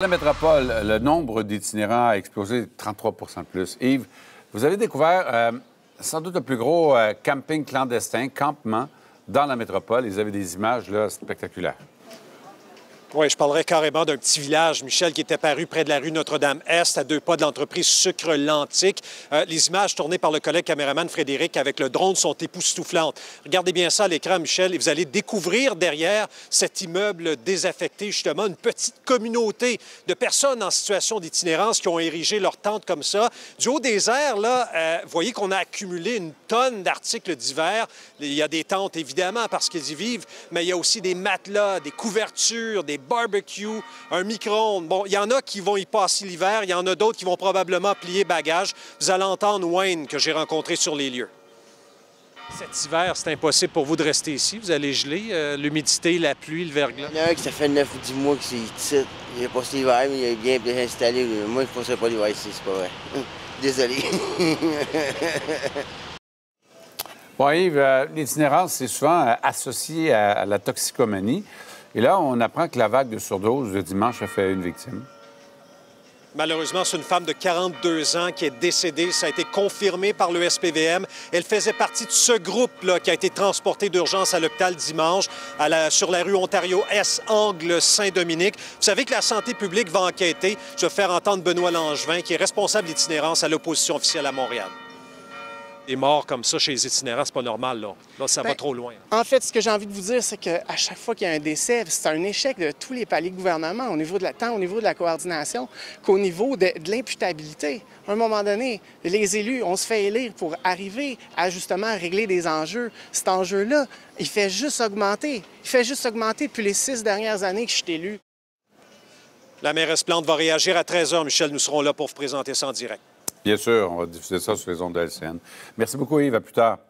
La métropole, le nombre d'itinérants a explosé de 33% de plus. Yves, vous avez découvert euh, sans doute le plus gros euh, camping clandestin, campement, dans la métropole. Vous avez des images là, spectaculaires. Oui, je parlerais carrément d'un petit village, Michel, qui était paru près de la rue Notre-Dame-Est, à deux pas de l'entreprise Sucre Lantique. Euh, les images tournées par le collègue caméraman Frédéric avec le drone sont époustouflantes. Regardez bien ça à l'écran, Michel, et vous allez découvrir derrière cet immeuble désaffecté, justement, une petite communauté de personnes en situation d'itinérance qui ont érigé leur tente comme ça. Du haut des airs, là, euh, vous voyez qu'on a accumulé une tonne d'articles divers. Il y a des tentes, évidemment, parce qu'ils y vivent, mais il y a aussi des matelas, des couvertures, des barbecue, un micro-ondes. Bon, il y en a qui vont y passer l'hiver, il y en a d'autres qui vont probablement plier bagages. Vous allez entendre Wayne que j'ai rencontré sur les lieux. Cet hiver, c'est impossible pour vous de rester ici. Vous allez geler, euh, l'humidité, la pluie, le verglas. Il y en a un qui ça fait 9 ou 10 mois que c'est ici. Il a passé l'hiver, mais il est bien, bien installé. Moi, je ne passerai pas l'hiver ici, c'est pas vrai. Désolé. bon, Yves, euh, l'itinérance, c'est souvent euh, associé à la toxicomanie. Et là, on apprend que la vague de surdose de dimanche a fait une victime. Malheureusement, c'est une femme de 42 ans qui est décédée. Ça a été confirmé par le SPVM. Elle faisait partie de ce groupe-là qui a été transporté d'urgence à l'hôpital dimanche sur la rue Ontario-S, angle Saint-Dominique. Vous savez que la santé publique va enquêter. Je vais faire entendre Benoît Langevin, qui est responsable d'itinérance à l'opposition officielle à Montréal des morts comme ça chez les itinérants, c'est pas normal. Là, là ça va ben, trop loin. En fait, ce que j'ai envie de vous dire, c'est qu'à chaque fois qu'il y a un décès, c'est un échec de tous les paliers de gouvernement, au niveau de la, tant au niveau de la coordination qu'au niveau de, l'imputabilité. À un moment donné, les élus, on se fait élire pour arriver à justement régler des enjeux. Cet enjeu-là, il fait juste augmenter. Il fait juste augmenter depuis les six dernières années que je suis élu. La mairesse Plante va réagir à 13 h. Michel, nous serons là pour vous présenter ça en direct. Bien sûr, on va diffuser ça sur les ondes de LCN. Merci beaucoup, Yves. À plus tard.